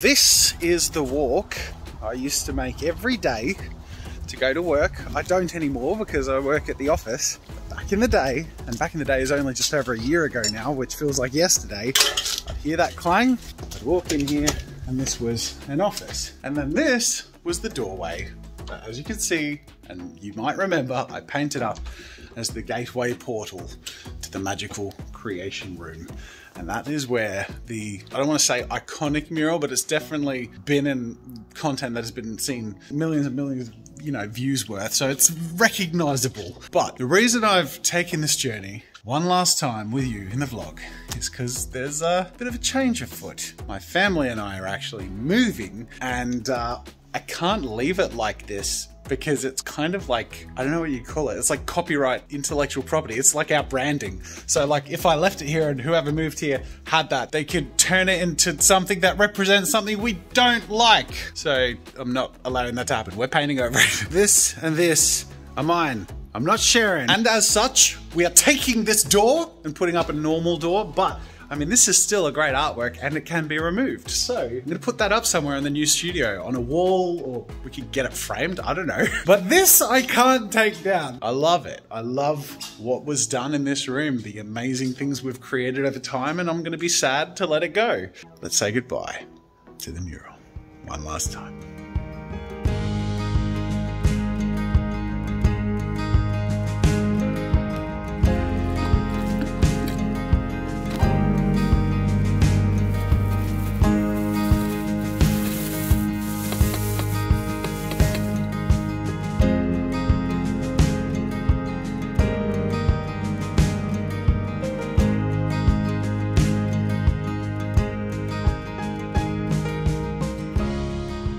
This is the walk I used to make every day to go to work. I don't anymore because I work at the office. Back in the day, and back in the day is only just over a year ago now, which feels like yesterday, I'd hear that clang, I'd walk in here, and this was an office. And then this was the doorway. But as you can see, and you might remember, I painted up as the gateway portal to the magical creation room. And that is where the, I don't want to say iconic mural, but it's definitely been in content that has been seen millions and millions of, you know, views worth. So it's recognizable. But the reason I've taken this journey one last time with you in the vlog is because there's a bit of a change afoot. My family and I are actually moving and uh, I can't leave it like this because it's kind of like I don't know what you call it. It's like copyright intellectual property. It's like our branding. So like if I left it here and whoever moved here had that, they could turn it into something that represents something we don't like. So I'm not allowing that to happen. We're painting over it. This and this are mine. I'm not sharing. And as such, we are taking this door and putting up a normal door, but I mean, this is still a great artwork and it can be removed. So I'm gonna put that up somewhere in the new studio on a wall or we could get it framed, I don't know. But this I can't take down. I love it. I love what was done in this room, the amazing things we've created over time and I'm gonna be sad to let it go. Let's say goodbye to the mural one last time.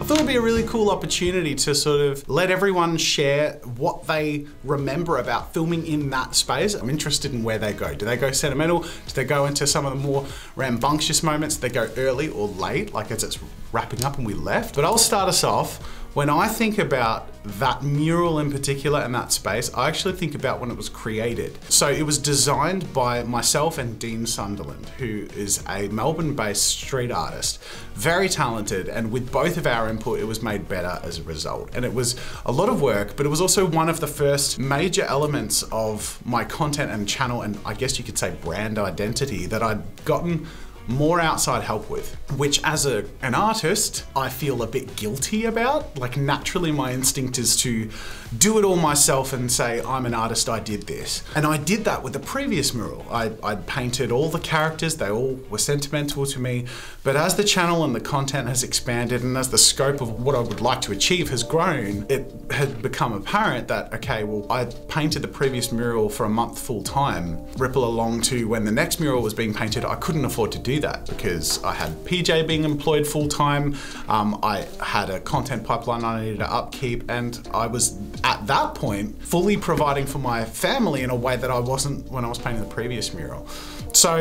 Thought it'd be a really cool opportunity to sort of let everyone share what they remember about filming in that space. I'm interested in where they go. Do they go sentimental? Do they go into some of the more rambunctious moments? Do they go early or late, like as it's wrapping up and we left? But I'll start us off when I think about that mural in particular and that space, I actually think about when it was created. So it was designed by myself and Dean Sunderland, who is a Melbourne-based street artist, very talented, and with both of our input, it was made better as a result. And it was a lot of work, but it was also one of the first major elements of my content and channel, and I guess you could say brand identity that I'd gotten more outside help with, which as a, an artist, I feel a bit guilty about. Like naturally my instinct is to do it all myself and say, I'm an artist, I did this. And I did that with the previous mural. I, I painted all the characters, they all were sentimental to me. But as the channel and the content has expanded and as the scope of what I would like to achieve has grown, it had become apparent that, okay, well, I painted the previous mural for a month full time, ripple along to when the next mural was being painted, I couldn't afford to do that because I had PJ being employed full time, um, I had a content pipeline I needed to upkeep, and I was at that point fully providing for my family in a way that I wasn't when I was painting the previous mural. So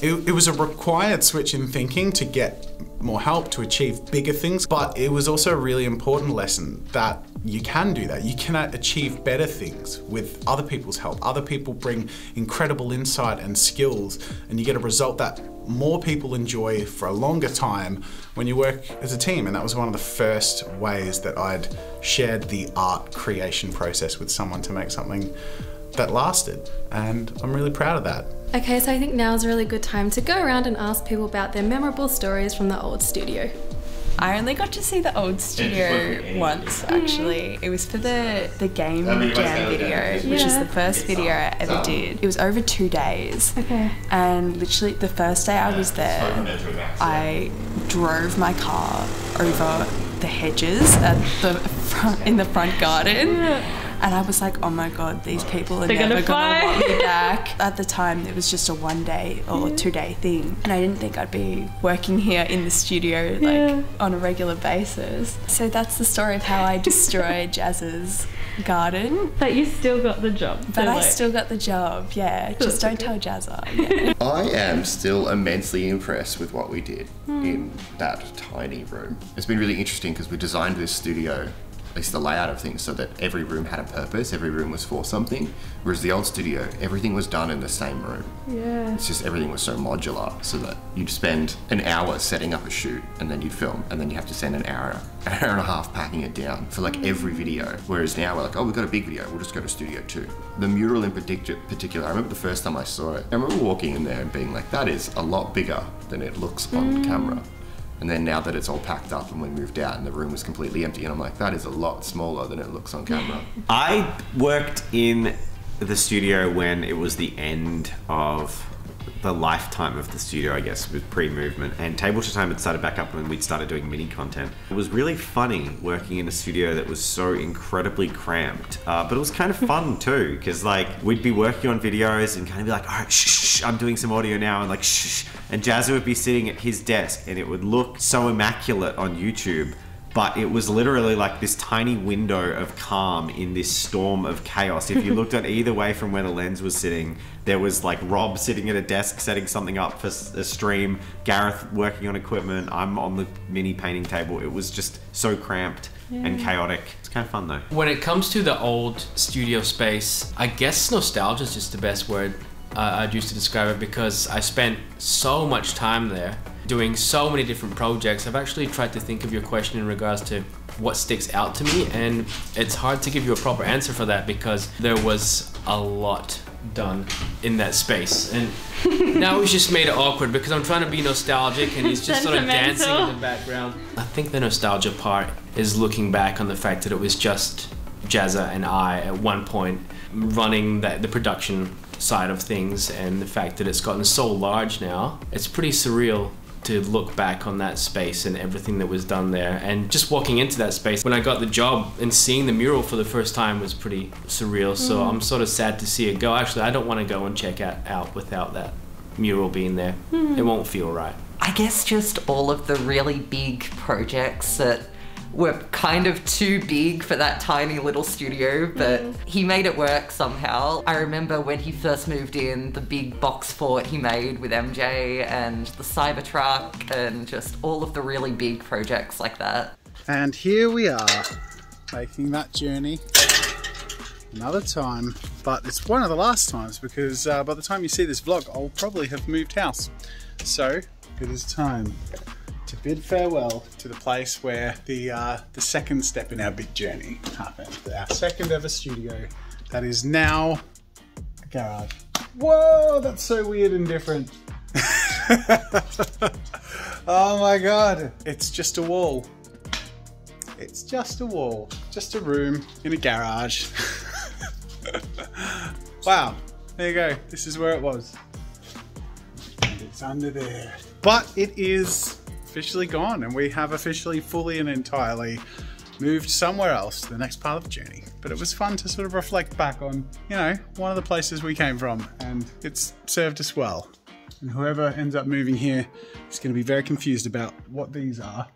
it, it was a required switch in thinking to get more help to achieve bigger things, but it was also a really important lesson that you can do that. You can achieve better things with other people's help. Other people bring incredible insight and skills, and you get a result that more people enjoy for a longer time when you work as a team. And that was one of the first ways that I'd shared the art creation process with someone to make something that lasted. And I'm really proud of that. Okay, so I think now is a really good time to go around and ask people about their memorable stories from the old studio. I only got to see the old studio once hmm. actually. It was for the the game jam video, which is the first video I ever did. It was over two days. Okay. And literally the first day I was there, I drove my car over the hedges at the front in the front garden. And I was like, oh my god, these people are They're never gonna gonna, want me back. At the time, it was just a one day or two day thing, and I didn't think I'd be working here in the studio like Yeah. on a regular basis. So that's the story of how I destroyed Jazza's garden. But you still got the job. But I still got the job, yeah. Just don't tell Jazza. Yeah. I am still immensely impressed with what we did hmm. in that tiny room. It's been really interesting because we designed this studio at least the layout of things, so that every room had a purpose, every room was for something. Whereas the old studio, everything was done in the same room. Yeah. It's just everything was so modular, so that you'd spend an hour setting up a shoot, and then you'd film, and then you have to spend an hour, an hour and a half packing it down for like every video. Whereas now we're like, oh, we've got a big video, we'll just go to studio two. The mural in particular, I remember the first time I saw it. I remember walking in there and being like, that is a lot bigger than it looks on mm. camera. And then now that it's all packed up and we moved out and the room was completely empty, and I'm like, that is a lot smaller than it looks on camera. I worked in the studio when it was the end of the lifetime of the studio, I guess, with pre-movement. And Table to Time had started back up when we'd started doing mini content. It was really funny working in a studio that was so incredibly cramped, uh, but it was kind of fun too, because like we'd be working on videos and kind of be like, all right, shh, shh, I'm doing some audio now, and like, shh, and Jazza would be sitting at his desk, and it would look so immaculate on YouTube but it was literally like this tiny window of calm in this storm of chaos. If you looked at either way from where the lens was sitting, there was like Rob sitting at a desk setting something up for a stream, Gareth working on equipment, I'm on the mini painting table. It was just so cramped and chaotic. It's kind of fun though. When it comes to the old studio space, I guess nostalgia is just the best word uh, I'd use to describe it because I spent so much time there doing so many different projects. I've actually tried to think of your question in regards to what sticks out to me, and it's hard to give you a proper answer for that because there was a lot done in that space. And now he's just made it awkward because I'm trying to be nostalgic and he's just sort of dancing in the background. I think the nostalgia part is looking back on the fact that it was just Jazza and I at one point running that the production side of things and the fact that it's gotten so large now. It's pretty surreal to look back on that space and everything that was done there. And just walking into that space when I got the job and seeing the mural for the first time was pretty surreal. So mm-hmm. I'm sort of sad to see it go. Actually I don't want to go and check out, out without that mural being there. Mm-hmm. It won't feel right. I guess just all of the really big projects that were kind of too big for that tiny little studio, but he made it work somehow. I remember when he first moved in, the big box fort he made with MJ and the Cybertruck and just all of the really big projects like that. And here we are, making that journey another time. But it's one of the last times because uh, by the time you see this vlog, I'll probably have moved house. So it is time to bid farewell to the place where the uh, the second step in our big journey happened. Our second ever studio that is now a garage. Whoa, that's so weird and different. oh my god, it's just a wall. It's just a wall, just a room in a garage. wow, there you go. This is where it was. And it's under there. But it is officially gone, and we have officially, fully, and entirely moved somewhere else to the next part of the journey. But it was fun to sort of reflect back on, you know, one of the places we came from, and it's served us well. And whoever ends up moving here is going to be very confused about what these are.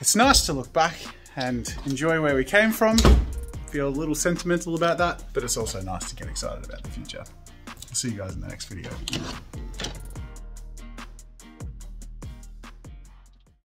It's nice to look back and enjoy where we came from, feel a little sentimental about that, but it's also nice to get excited about the future. I'll see you guys in the next video.